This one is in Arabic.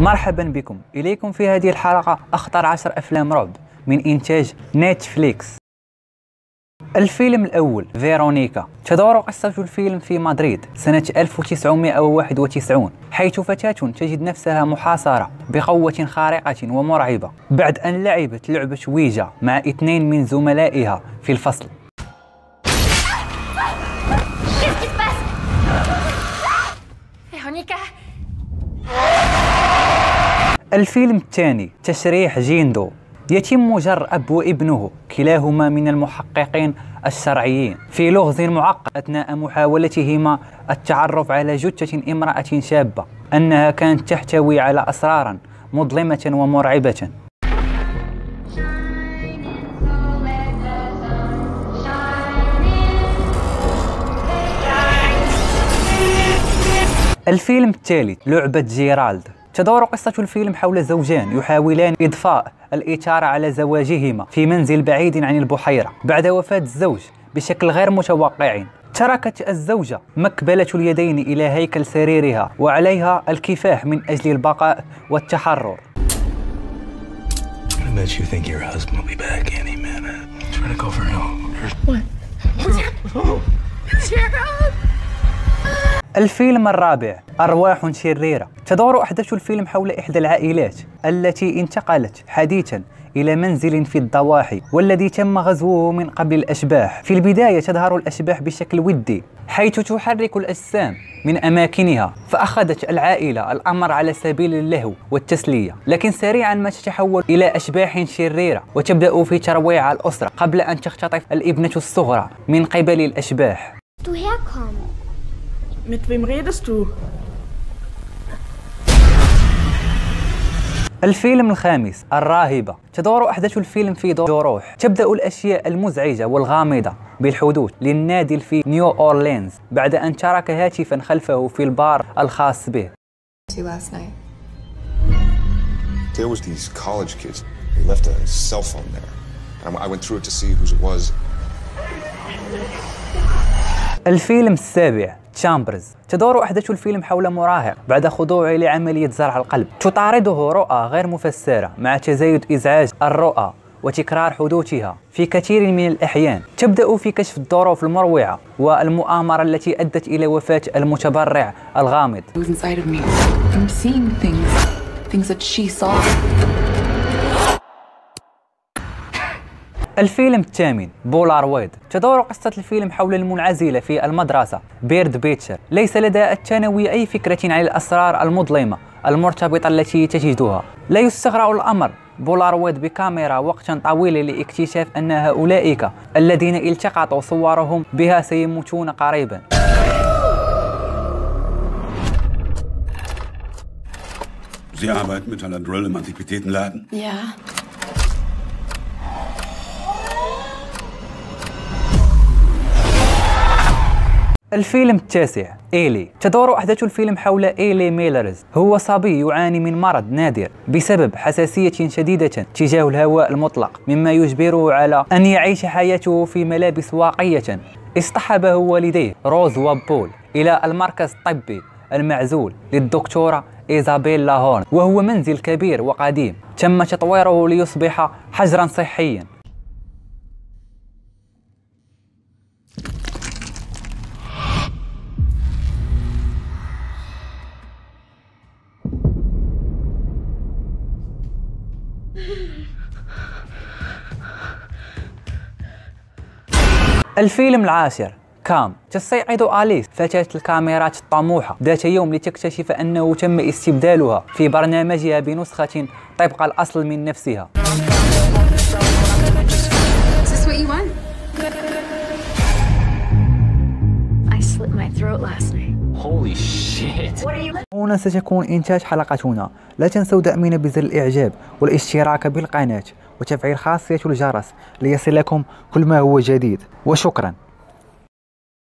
مرحبا بكم. إليكم في هذه الحلقة أخطر عشر أفلام رعب من إنتاج نتفليكس. الفيلم الأول فيرونيكا. تدور قصة الفيلم في مدريد سنة 1991 حيث فتاة تجد نفسها محاصرة بقوة خارقة ومرعبة بعد أن لعبت لعبة ويجا مع اثنين من زملائها في الفصل. Qu'est-ce الفيلم الثاني تشريح جيندو. يتم جر أب وابنه كلاهما من المحققين الشرعيين. في لغز معقد أثناء محاولتهما التعرف على جثة امرأة شابة أنها كانت تحتوي على أسرارا مظلمة ومرعبة. الفيلم الثالث لعبة جيرالد. تدور قصة الفيلم حول زوجان يحاولان إضفاء الإثارة على زواجهما في منزل بعيد عن البحيرة بعد وفاة الزوج بشكل غير متوقع. تركت الزوجة مكبلة اليدين إلى هيكل سريرها وعليها الكفاح من أجل البقاء والتحرر. I bet you think your husband will be back any minute. Try to go for help. الفيلم الرابع أرواح شريرة. تدور أحداث الفيلم حول إحدى العائلات التي انتقلت حديثا إلى منزل في الضواحي والذي تم غزوه من قبل الأشباح. في البداية تظهر الأشباح بشكل ودي حيث تحرك الأجسام من أماكنها فأخذت العائلة الأمر على سبيل اللهو والتسلية. لكن سريعا ما تتحول إلى أشباح شريرة وتبدأ في ترويع الأسرة قبل أن تختطف الابنة الصغرى من قبل الأشباح. Mit wem redest du? الفيلم الخامس الراهبة تدور أحداث الفيلم في دور روح تبدأ الأشياء المزعجة والغامضة بالحدوث للنادل في نيو أورلينز بعد أن ترك هاتفا خلفه في البار الخاص به. There was these college kids. They left a cell phone there. I went through it to see whose it was. الفيلم السابع تشامبرز تدور أحداث الفيلم حول مراهق بعد خضوعه لعملية زرع القلب. تطارده رؤى غير مفسرة مع تزايد إزعاج الرؤى وتكرار حدوثها في كثير من الأحيان. تبدأ في كشف الظروف المروعة والمؤامرة التي أدت إلى وفاة المتبرع الغامض. الفيلم الثامن بولارويد تدور قصة الفيلم حول المنعزلة في المدرسة بيرد بيتشر. ليس لدى الثانوي أي فكرة عن الأسرار المظلمة المرتبطة التي تجدها. لا يستغرب الأمر. بولارويد بكاميرا وقتا طويلا لاكتشاف أن هؤلاء الذين التقطوا صورهم بها سيموتون قريبا. Sie arbeiten mit einer Drill im Antiquitätenladen? Yeah. الفيلم التاسع إيلي. تدور أحداث الفيلم حول إيلي ميلرز. هو صبي يعاني من مرض نادر بسبب حساسية شديدة تجاه الهواء المطلق مما يجبره على أن يعيش حياته في ملابس واقية. اصطحبه والديه روز وبول إلى المركز الطبي المعزول للدكتورة إيزابيل لاهورن وهو منزل كبير وقديم تم تطويره ليصبح حجرا صحيا. الفيلم العاشر. كام. تصيعد أليس. فتاة الكاميرات الطموحة ذات يوم لتكتشف أنه تم استبدالها في برنامجها بنسخة طبق الأصل من نفسها. هنا ستكون إنتاج حلقتنا لا تنسوا دعمنا بزر الإعجاب والاشتراك بالقناة وتفعيل خاصية الجرس ليصلكم كل ما هو جديد. وشكرا.